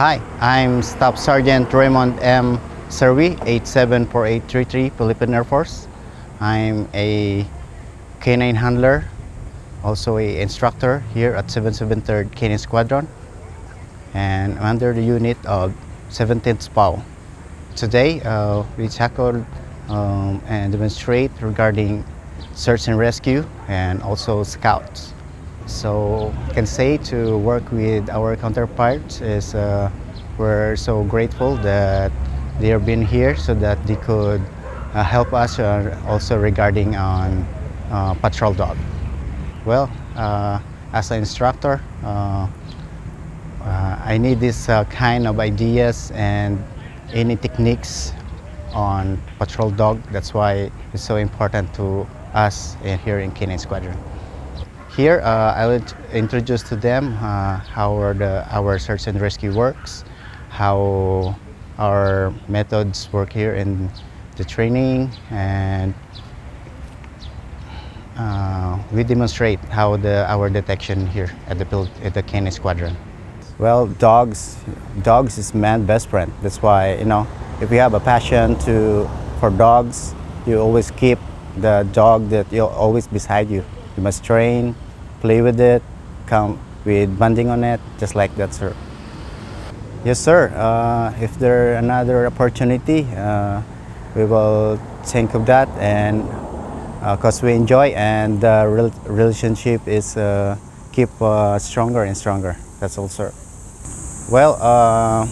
Hi, I'm Staff Sergeant Raymond M. Sirue, 874833 Philippine Air Force. I'm a K9 handler, also a instructor here at 773rd Canine Squadron, and I'm under the unit of 17th SPAO. Today, uh, we tackled um, and demonstrate regarding search and rescue and also scouts. So I can say to work with our counterparts is uh, we're so grateful that they have been here so that they could uh, help us uh, also regarding on uh, patrol dog. Well, uh, as an instructor, I need this kind of ideas and any techniques on patrol dog. That's why it's so important to us here in Canine Squadron. Here, uh, I will introduce to them uh, how our, the, our search and rescue works, how our methods work here in the training, and uh, we demonstrate how the, our detection here at the, at the Canine Squadron. Well, dogs, dogs is man's best friend. That's why you know, if you have a passion to for dogs, you always keep the dog that you always beside you. You must train, play with it, come with bonding on it, just like that, sir. Yes, sir. Uh, if there another opportunity, uh, we will think of that, and because we enjoy and the rel- relationship is uh, keep uh, stronger and stronger. That's all, sir. Well, uh,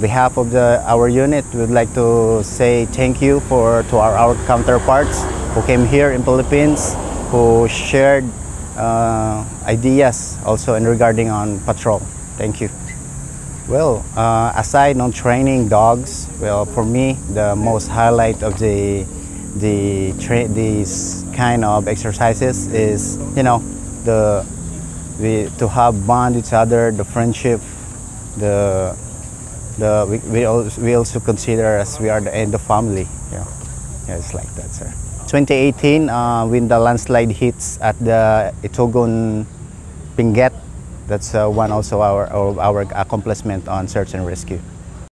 behalf of the our unit, we'd like to say thank you for to our, our counterparts who came here in Philippines, who shared uh, ideas also in regarding on patrol. Thank you. Well, uh, aside on training dogs, well, for me, the most highlight of the the these kind of exercises is, you know, the we, to have bond each other, the friendship, the the we, we, also, we also consider as we are the end of family. Yeah, yeah, it's like that, sir. 2018, uh, when the landslide hits at the Itogon Benguet, that's uh, one also our, our our accomplishment on search and rescue.